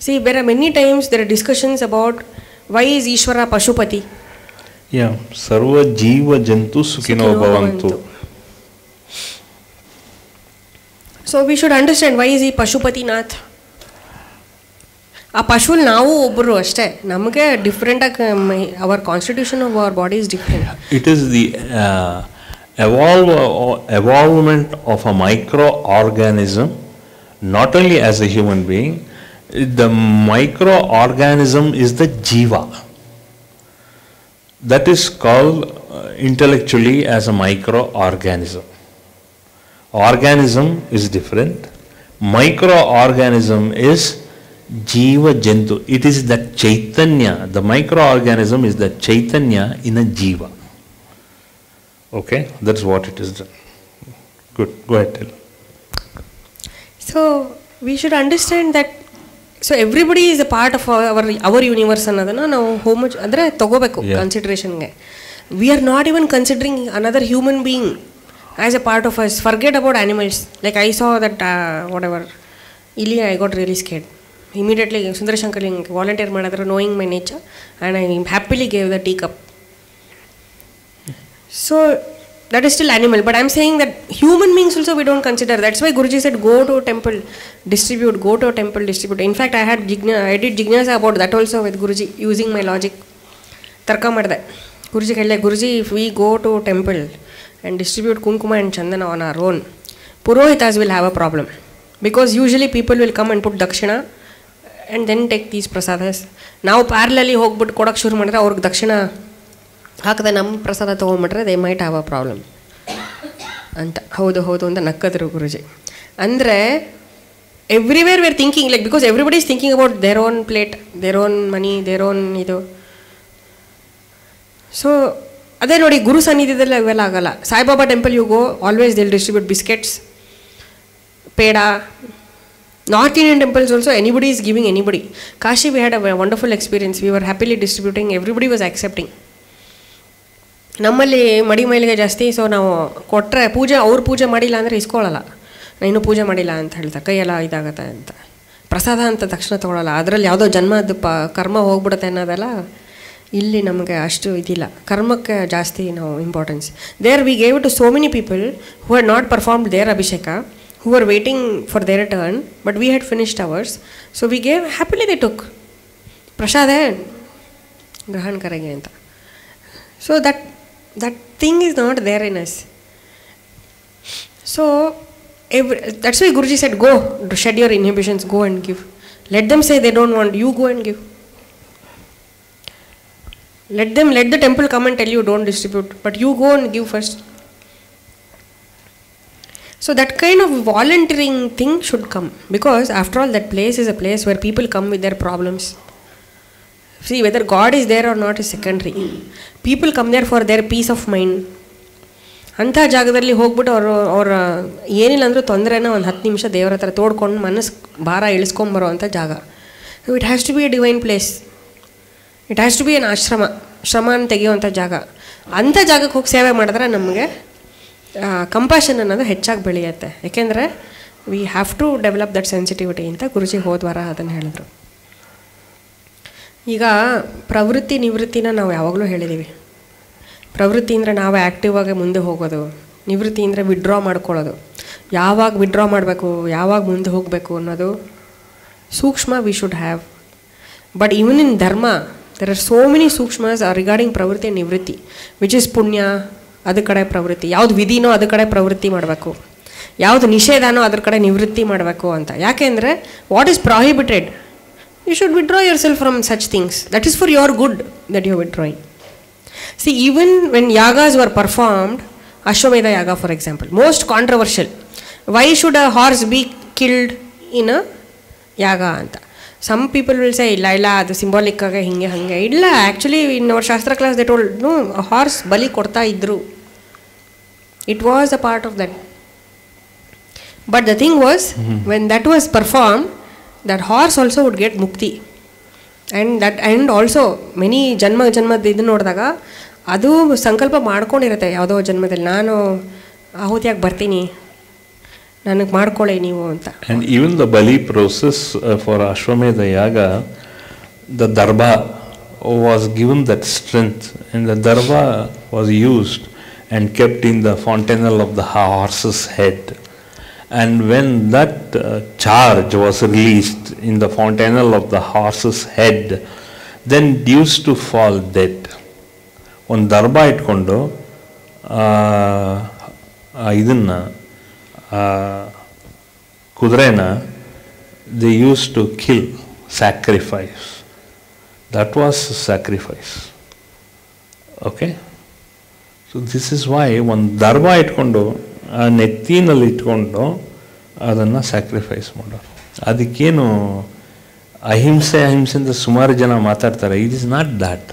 See, there are many times there are discussions about why is Ishvara Pashupati? ಯಾ ಸರ್ವ ಜೀವ ಜಂತು ಸುಖಿನೋ Sukhino ಭವಂತು bhavantu. So we should understand why is he Pashupatinath? ಆ ಪಶುಲ್ ನಾವು ಒಬ್ಬರು ಅಷ್ಟೇ ನಮಗೆ ಡಿಫ್ರೆಂಟಾಗಿ our constitution of our body is different It is the uh, evolve, uh, evolvement of a microorganism, not only as a human being, the microorganism is the jiva. That is called uh, intellectually as a microorganism. Organism is different. Microorganism is jiva jantu. It is the chaitanya. The microorganism is the chaitanya in a jiva. Okay, that's what it is done. Good, go ahead, tell. So, we should understand that so everybody is a part of our our universe ಅನ್ನೋದನ್ನು ನಾವು home ಅಂದರೆ ತಗೋಬೇಕು. ಕನ್ಸಿಡ್ರೇಷನ್ಗೆ we are not even considering another human being as a part of us forget about animals like I saw that whatever ಇಲ್ಲಿ I got really scared immediately Sundarashankar ಹಿಂಗೆ volunteer ಮಾಡಿದ್ರು knowing my nature and I happily gave the tea cup So that is still animal, but I'm saying that human beings also we don't consider. That's why Guruji said go to temple, distribute, go to temple, distribute. In fact, I had jigna, I did jignasa about that also with Guruji using my logic. ತರ್ಕ ಮಾಡಿದೆ ಗುರುಜಿ ಹೇಳಿದೆ Guruji if we go to temple and distribute kumkuma and chandana on our own ಪುರೋಹಿತಾಸ್ will have a problem because usually people will come and put dakshina and then take these ಪ್ರಸಾದಸ್ ನಾವು ಪ್ಯಾರ್ಲಲ್ಲಿ ಹೋಗ್ಬಿಟ್ಟು ಕೊಡೋಕ್ಕೆ ಶುರು ಮಾಡಿದ್ರೆ ಅವ್ರಿಗೆ ದಕ್ಷಿಣ ಹಾಕದೆ ನಮ್ಮ ಪ್ರಸಾದ ತೊಗೊಂಡ್ಬಿಟ್ರೆ they might have a problem ಅಂತ, ಹೌದು ಹೌದು ಅಂತ ನಕ್ಕದ್ರು ಗುರುಜಿ. ಅಂದರೆ everywhere we're thinking like because everybody is thinking about their own plate their own money their own ಇದು. ಸೊ ಅದೇ ನೋಡಿ, ಗುರು ಸನ್ನಿಧಿದಲ್ಲಿ ಅವೆಲ್ಲ ಆಗಲ್ಲ. Saibaba temple you go always they'll distribute biscuits peda. North Indian temples also anybody is giving anybody Kashi we had a wonderful experience we were happily distributing everybody was accepting ನಮ್ಮಲ್ಲಿ ಮಡಿ ಮೈಲಿಗೆ ಜಾಸ್ತಿ ಸೊ ನಾವು ಕೊಟ್ಟರೆ ಪೂಜೆ, ಅವ್ರು ಪೂಜೆ ಮಾಡಿಲ್ಲ ಅಂದರೆ ಇಸ್ಕೊಳ್ಳಲ್ಲ ನಾನು ಇನ್ನೂ ಪೂಜೆ ಮಾಡಿಲ್ಲ ಅಂತ ಹೇಳ್ತಾರೆ ಕೈಯೆಲ್ಲ ಇದಾಗತ್ತೆ ಅಂತ. ಪ್ರಸಾದ ಅಂತ ತಕ್ಷಣ ತೊಗೊಳಲ್ಲ, ಅದರಲ್ಲಿ ಯಾವುದೋ ಜನ್ಮದ ಪ, ಕರ್ಮ ಹೋಗ್ಬಿಡುತ್ತೆ ಅನ್ನೋದೆಲ್ಲ ಇಲ್ಲಿ ನಮಗೆ ಅಷ್ಟು ಇದಿಲ್ಲ. ಕರ್ಮಕ್ಕೆ ಜಾಸ್ತಿ ನಾವು importance there we gave to so many people who had not performed their abhisheka who are waiting for their turn but we had finished ours so we gave happily the took ಪ್ರಸಾದೇ, ಗ್ರಹಣ್ ಕರೆಗೆ ಅಂತ. So that that thing is not there in us. So, every, that's why Guruji said, go, shed your inhibitions, go and give. Let them say they don't want, you go and give. Let them, let the temple come and tell you don't distribute, but you go and give first. So that kind of volunteering thing should come because after all that place is a place where people come with their problems. See, whether God is there or not is secondary. People come there for their peace of mind. ಅಂಥ ಜಾಗದಲ್ಲಿ ಹೋಗ್ಬಿಟ್ಟು ಅವರು ಅವರ, ಏನಿಲ್ಲ ಅಂದರೂ ತೊಂದರೆನ ಒಂದು ಹತ್ತು ನಿಮಿಷ ದೇವರ ಹತ್ರ ತೋಡ್ಕೊಂಡು ಮನಸ್ಸು ಭಾರ ಇಳಿಸ್ಕೊಂಬರೋ ಅಂಥ ಜಾಗ. It has to be a divine place it has to be an ashram, ಶ್ರಮನ ತೆಗೆಯುವಂಥ ಜಾಗ. ಅಂಥ ಜಾಗಕ್ಕೆ ಹೋಗಿ ಸೇವೆ ಮಾಡಿದ್ರೆ ನಮಗೆ ಕಂಪ್ಯಾಷನ್ ಅನ್ನೋದು ಹೆಚ್ಚಾಗಿ ಬೆಳೆಯುತ್ತೆ. ಯಾಕೆಂದರೆ we have to develop that sensitivity ಅಂತ ಗುರುಜಿ ಹೋದ್ವಾರ ಅದನ್ನು ಹೇಳಿದ್ರು. ಈಗ ಪ್ರವೃತ್ತಿ ನಿವೃತ್ತಿನ ನಾವು ಯಾವಾಗಲೂ ಹೇಳಿದ್ದೀವಿ ಪ್ರವೃತ್ತಿ ಅಂದರೆ ನಾವು ಆ್ಯಕ್ಟಿವ್ ಆಗಿ ಮುಂದೆ ಹೋಗೋದು, ನಿವೃತ್ತಿ ಅಂದರೆ ವಿಡ್ರಾ ಮಾಡ್ಕೊಳ್ಳೋದು. ಯಾವಾಗ ವಿಡ್ರಾ ಮಾಡಬೇಕು, ಯಾವಾಗ ಮುಂದೆ ಹೋಗಬೇಕು ಅನ್ನೋದು ಸೂಕ್ಷ್ಮ we should have but even in dharma there are so many sukshmas regarding pravritti nivritti which is ಪುಣ್ಯ ಅದ್ರ ಕಡೆ ಪ್ರವೃತ್ತಿ, ಯಾವ್ದು ವಿಧಿನೋ ಅದ್ರ ಕಡೆ ಪ್ರವೃತ್ತಿ ಮಾಡಬೇಕು. ಯಾವುದು ನಿಷೇಧನೋ ಅದ್ರ ಕಡೆ ನಿವೃತ್ತಿ ಮಾಡಬೇಕು ಅಂತ. ಯಾಕೆಂದರೆ what is prohibited you should withdraw yourself from such things that is for your good that you withdrawing see even when ಯಾಗಾಸ್ were performed Ashwamedha yaga for example most controversial why should a horse be killed in a yaga ಅಂತ some people will say ಇಲ್ಲ ಇಲ್ಲ ಅದು symbolic ಆಗಿ ಹಿಂಗೆ ಹಾಗೆ ಇಲ್ಲ actually in our shastra class that old no horse ಬಲಿ ಕೊಡ್ತಾ ಇದ್ರು it was a part of that but the thing was when that was perform that horse also would get mukti and that and also many janma ಜನ್ಮದ ಇದು ನೋಡಿದಾಗ ಅದು ಸಂಕಲ್ಪ ಮಾಡ್ಕೊಂಡಿರುತ್ತೆ ಯಾವುದೋ ಜನ್ಮದಲ್ಲಿ ನಾನು ಆಹುತಿಯಾಗಿ ಬರ್ತೀನಿ ನನಗೆ ಮಾಡ್ಕೊಳ್ಳಿ ನೀವು ಅಂತ and even the bali process for Ashwamedha yaga the darbha was given that strength and the darbha was used and kept in the fontanelle of the horse's head And when that uh, charge was released in the fontanel of the horse's head, then it used to fall dead. ಒಂದು ದರ್ಬ ಇಟ್ಕೊಂಡು ಆ, ಆ ಇದನ್ನ ಆ, ಕುದುರೆನ they use to kill sacrifice that was sacrifice okay so this is why ಒಂದು ದರ್ಬ ಇಟ್ಕೊಂಡು ಆ ನೆತ್ತಿನಲ್ಲಿ ಇಟ್ಕೊಂಡು ಅದನ್ನು ಸ್ಯಾಕ್ರಿಫೈಸ್ ಮಾಡೋರು. ಅದಕ್ಕೇನು ಅಹಿಂಸೆ ಅಹಿಂಸೆ ಅಂತ ಸುಮಾರು ಜನ ಮಾತಾಡ್ತಾರೆ. It is not that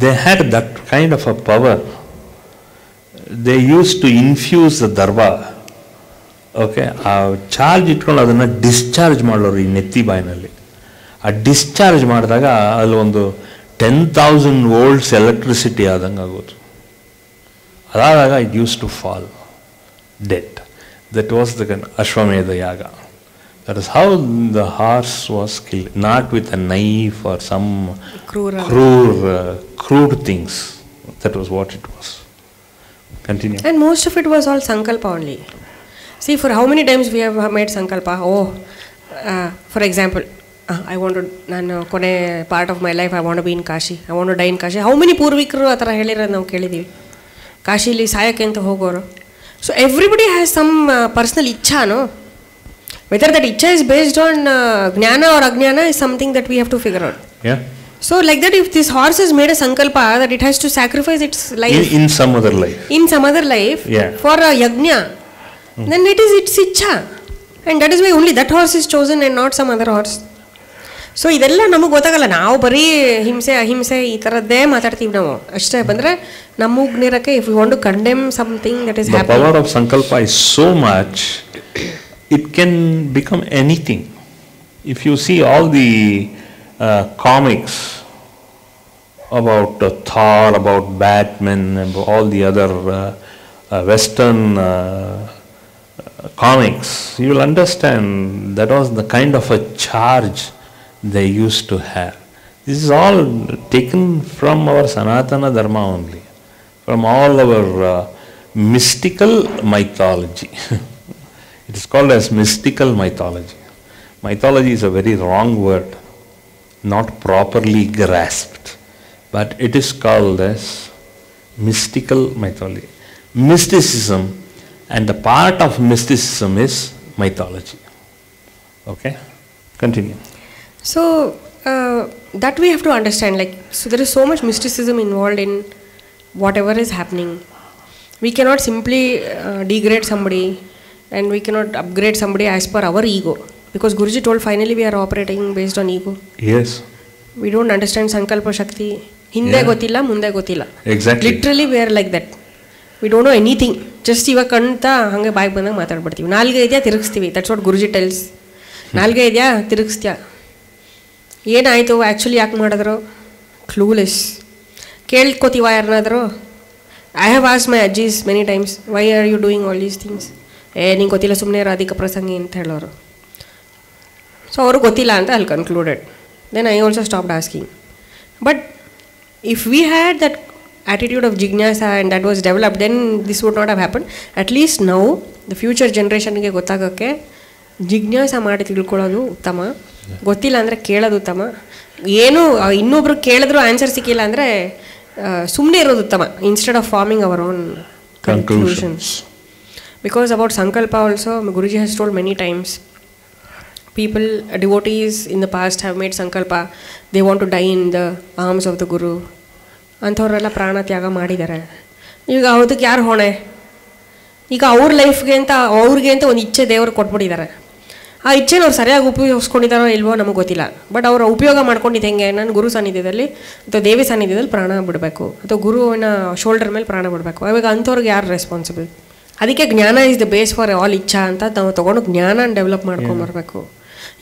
they had that kind of a power they use to infuse the darbha okay ಆ ಚಾರ್ಜ್ ಇಟ್ಕೊಂಡು ಅದನ್ನು ಡಿಸ್ಚಾರ್ಜ್ ಮಾಡೋರು ಈ ನೆತ್ತಿ ಬಾಯಿನಲ್ಲಿ. ಆ ಡಿಸ್ಚಾರ್ಜ್ ಮಾಡಿದಾಗ ಅಲ್ಲಿ ಒಂದು ಟೆನ್ ತೌಸಂಡ್ ವೋಲ್ಟ್ಸ್ ಎಲೆಕ್ಟ್ರಿಸಿಟಿ ಆದಂಗೆ ಆಗೋದು. ಅದಾದಾಗ it use to fall dead That was the Ashwamedha Yaga. That is how the horse was killed, not with a knife or some crude, cruel, uh, crude things. That was what it was. Continue. And most of it was all Sankalpa only. See, for how many times we have made Sankalpa? Oh, uh, for example, uh, I want to, ನಾನು ಕೊನೆ part of my life I want be in Kashi I want die in Kashi how many ಪೂರ್ವಿಕರು ಆ ಥರ ಹೇಳಿರೋದು ನಾವು ಕೇಳಿದ್ದೀವಿ ಕಾಶಿಲಿ ಸಾಯಕ್ಕೆ ಅಂತ ಹೋಗೋರು So everybody has some uh, personal ichcha, no? Whether that ichcha is based on uh, or ajnana is something that we have to figure out. Yeah. So like that, if this horse has made a sankalpa that it has to sacrifice its life in, in some other life, in some other life, yeah. for a yajna, mm. then it is its ichcha, and that is why only that horse is chosen and not some other horse. So ಇದೆಲ್ಲ ನಮಗೆ ಗೊತ್ತಾಗಲ್ಲ. ನಾವು ಬರೀ ಹಿಂಸೆ ಅಹಿಂಸೆ ಈ ಥರದ್ದೇ ಮಾತಾಡ್ತೀವಿ ನಾವು. ಅಷ್ಟೇ ಬಂದರೆ ನಮಗೆ ನಿರಕ್ಕೆ if you want condemn something that is power of sankalpa is so much it can become anything if you see all the comics about thought about Batman all the other western comics you will understand that was the kind of a charge they used to have. This is all taken from our Sanatana Dharma only, from all our uh, mystical mythology. it is called as mystical mythology. Mythology is a very wrong word, not properly grasped, but it is called as mystical mythology. Mysticism, and the part of mysticism is mythology. Okay? Continue. So uh, that we have to understand. Like, so there is so much mysticism involved in whatever is happening. We cannot simply uh, degrade somebody, and we cannot upgrade somebody as per our ego. Because Guruji told finally we are operating based on ego. Yes, We don't understand Sankalpa Shakti. ಹಿಂದೆ Yeah. ಗೊತ್ತಿಲ್ಲ ಮುಂದೆ ಗೊತ್ತಿಲ್ಲ exactly. Literally we are like that we don't know anything just ಇವಾಗ ಕಣ್ತ ಹಂಗೆ ಬಾಯಿಗೆ ಬಂದಾಗ ಮಾತಾಡ್ಬಿಡ್ತೀವಿ ನಾಲ್ಗೆ ಇದೆಯಾ ತಿರುಗಿಸ್ತೀವಿ ದಟ್ಸ್ ವಾಟ್ ಗುರುಜಿ ಟೆಲ್ಸ್ ನಾಲ್ಗೆ ಇದೆಯಾ ತಿರುಗಿಸ್ತ್ಯಾ ಏನಾಯಿತು? ಆ್ಯಕ್ಚುಲಿ ಯಾಕೆ ಮಾಡಿದ್ರು? ಕ್ಲೂಲೆಸ್ ಕೇಳ್ಕೊತೀವ ಯಾರನ್ನಾದರೂ I have as my ಅಜ್ಜೀಸ್ many times why are you doing all these things ಏ, ನಿಂಗೆ ಗೊತ್ತಿಲ್ಲ ಸುಮ್ಮನೆ ರಾಧಿಕ ಪ್ರಸಂಗಿ ಅಂತ ಹೇಳೋರು. ಸೊ ಅವ್ರಿಗೆ ಗೊತ್ತಿಲ್ಲ ಅಂತ ಅಲ್ಲಿ concluded then I also stopped asking but if we had that attitude of jignasa and that was developed, then this would not have happened. At least now, the future generationಗೆ ಗೊತ್ತಾಗೋಕ್ಕೆ ಜಿಜ್ಞಾಸ ಮಾಡಿ ತಿಳ್ಕೊಳ್ಳೋದು ಉತ್ತಮ. ಗೊತ್ತಿಲ್ಲ ಅಂದರೆ ಕೇಳೋದು ಉತ್ತಮ. ಏನು ಇನ್ನೊಬ್ರು ಕೇಳಿದ್ರು ಆನ್ಸರ್ ಸಿಕ್ಕಿಲ್ಲ ಅಂದರೆ ಸುಮ್ಮನೆ ಇರೋದು ಉತ್ತಮ instead of forming our own conclusions because about sankalpa also Guruji has told many times people devotees in the past have made sankalpa they want to die in the arms of the guru ಅಂಥವ್ರೆಲ್ಲ ಪ್ರಾಣ ತ್ಯಾಗ ಮಾಡಿದ್ದಾರೆ. ಈಗ ಅದಕ್ಕೆ ಯಾರು ಹೊಣೆ? ಈಗ ಅವ್ರ ಲೈಫ್ಗೆ ಅಂತ ಅವ್ರಿಗೆ ಅಂತ ಒಂದು ಇಚ್ಛೆ ದೇವರು ಕೊಟ್ಬಿಟ್ಟಿದ್ದಾರೆ. ಆ ಇಚ್ಛೆನ ಅವ್ರು ಸರಿಯಾಗಿ ಉಪಯೋಗಿಸ್ಕೊಂಡಿದ್ದಾರೋ ಇಲ್ವೋ ನಮಗೆ ಗೊತ್ತಿಲ್ಲ. ಬಟ್ ಅವರ ಉಪಯೋಗ ಮಾಡ್ಕೊಂಡಿದ್ದು ಹೆಂಗೆ? ನಾನು ಗುರು ಸಾನ್ನಿಧ್ಯದಲ್ಲಿ ಅಥವಾ ದೇವಿ ಸಾನ್ನಿಧ್ಯದಲ್ಲಿ ಪ್ರಾಣ ಬಿಡಬೇಕು. ಅಥವಾ ಗುರುವಿನ ಶೋಲ್ಡರ್ ಮೇಲೆ ಪ್ರಾಣ ಬಿಡಬೇಕು. ಅವಾಗ ಅಂಥವ್ರಿಗೆ ಯಾರು ರೆಸ್ಪಾನ್ಸಿಬಲ್ ಅದಕ್ಕೆ jnana is the base for all ichha ಅಂತ ನಾವು ತೊಗೊಂಡು ಜ್ಞಾನ ಡೆವಲಪ್ ಮಾಡ್ಕೊಂಬರ್ಬೇಕು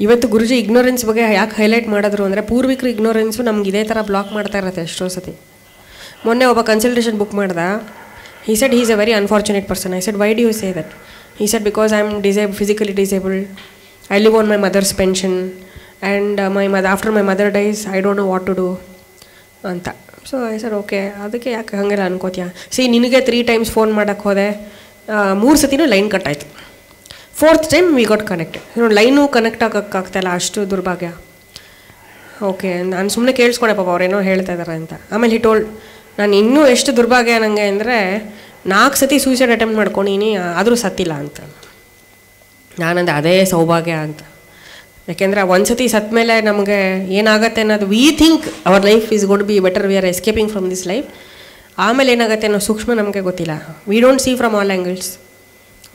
ಇವತ್ತು ಗುರುಜಿ ಇಗ್ನೋರೆನ್ಸ್ ಬಗ್ಗೆ ಯಾಕೆ ಹೈಲೈಟ್ ಮಾಡಿದ್ರು ಅಂದರೆ ಪೂರ್ವಿಕರು ಇಗ್ನೋರೆನ್ಸು ನಮ್ಗೆ ಇದೇ ಥರ ಬ್ಲಾಕ್ ಮಾಡ್ತಾ ಇರತ್ತೆ ಎಷ್ಟೋ ಸತಿ. ಮೊನ್ನೆ ಒಬ್ಬ ಕನ್ಸಲ್ಟೇಷನ್ ಬುಕ್ ಮಾಡ್ದ. He said is a very unfortunate person I said why do you say that he said because I am disable physically disabled I live on my mother's pension and my mother after my mother dies I don't know what to do ಅಂತ. So sir okay ಅದಕ್ಕೆ ಯಾಕೆ ಹಾಗೆಲ್ಲ ಅನ್ಕೋತೀಯ? See ನಿನಗೆ three times phone ಮಾಡೋಕ್ಕೆ ಹೋದೆ ಮೂರು ಸತಿನೂ ಲೈನ್ ಕಟ್ ಆಯಿತು. Fourth time we got connected ನೋಡಿ ಲೈನು ಕನೆಕ್ಟ್ ಆಗೋಕ್ಕಾಗ್ತಾಯಿಲ್ಲ ಅಷ್ಟು ದುರ್ಭಾಗ್ಯ. ಓಕೆ ನಾನು ಸುಮ್ಮನೆ ಕೇಳಿಸ್ಕೊಂಡೆ ಪಾಪ ಅವ್ರೇನೋ ಹೇಳ್ತಾ ಇದ್ದಾರೆ ಅಂತ. ಆಮೇಲೆ ಹಿ ಟೋಲ್ಡ್ ನಾನು ಇನ್ನೂ ಎಷ್ಟು ದುರ್ಭಾಗ್ಯ ನನಗೆ ಅಂದರೆ ನಾಲ್ಕು ಸತಿ ಸೂಸೈಡ್ ಅಟೆಂಪ್ಟ್ ಮಾಡ್ಕೊಂಡಿನಿ, ಆದರೂ ಸತ್ತಿಲ್ಲ ಅಂತ. ನಾನಂದೆ ಅದೇ ಸೌಭಾಗ್ಯ ಅಂತ. ಯಾಕೆಂದರೆ ಒಂದು ಸತಿ ಸತ್ತ ಮೇಲೆ ನಮಗೆ ಏನಾಗುತ್ತೆ ಅನ್ನೋದು we think our life is good be better we are escaping from this life ಆಮೇಲೆ ಏನಾಗುತ್ತೆ ಅನ್ನೋ ಸೂಕ್ಷ್ಮ ನಮಗೆ ಗೊತ್ತಿಲ್ಲ. We don't see from all angles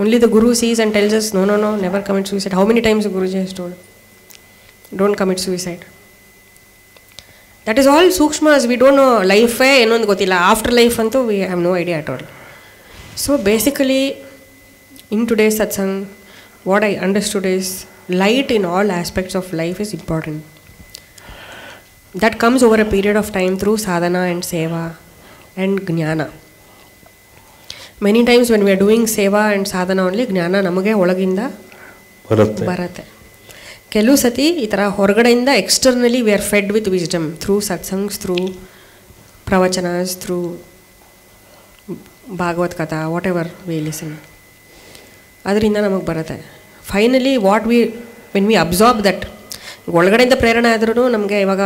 only the guru sees and tells us no no no never commit suicide how many times Guruji has told don't commit suicide that is all sukshma we don't know ಲೈಫೇ ಏನೊಂದು ಗೊತ್ತಿಲ್ಲ. After life ಅಂತೂ we have no idea at all so basically in today satsang what I understood is light in all aspects of life is important. That comes over a period of time through sadhana and seva and jnana many times when we are doing seva and sadhana only jnana ನಮಗೆ ಒಳಗಿಂದ ಬರುತ್ತೆ. ಬರುತ್ತೆ. ಕೆಲವು ಸತಿ ಈ ಥರ ಹೊರಗಡೆಯಿಂದ externally we are fed with wisdom through satsangs through pravachanas through Bhagavat katha whatever we listen ಅದರಿಂದ ನಮಗೆ ಬರುತ್ತೆ. Finally what we when we absorb that ಒಳಗಡೆಯಿಂದ ಪ್ರೇರಣೆ ಆದ್ರೂ ನಮಗೆ ಇವಾಗ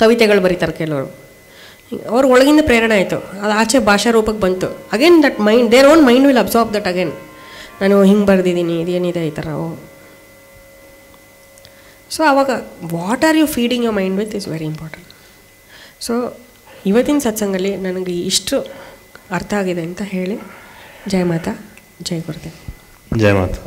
ಕವಿತೆಗಳು ಬರೀತಾರೆ ಕೆಲವರು. ಅವ್ರ ಒಳಗಿಂದ ಪ್ರೇರಣೆ ಆಯಿತು. ಅದು ಆಚೆ ಭಾಷಾ ರೂಪಕ್ಕೆ ಬಂತು. Again that mind their own mind will absorb that again ನಾನು ಹಿಂಗೆ ಬರೆದಿದ್ದೀನಿ, ಇದೇನಿದೆ ಈ ಥರ ಸೊ ಅವಾಗ what are you feeding your mind with is very important so ಇವತ್ತಿನ ಸತ್ಸಂಗಲ್ಲಿ ನನಗೆ ಇಷ್ಟು ಅರ್ಥ ಆಗಿದೆ ಅಂತ ಹೇಳಿ. ಜಯ ಮಾತಾ. Jai Gurudev. Jai Mata.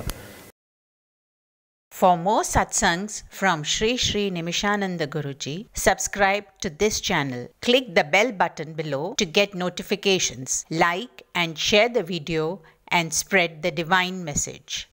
For more satsangs from Sri Sri Nimishananda Guruji, subscribe to this channel. Click the bell button below to get notifications. Like and share the video and spread the divine message.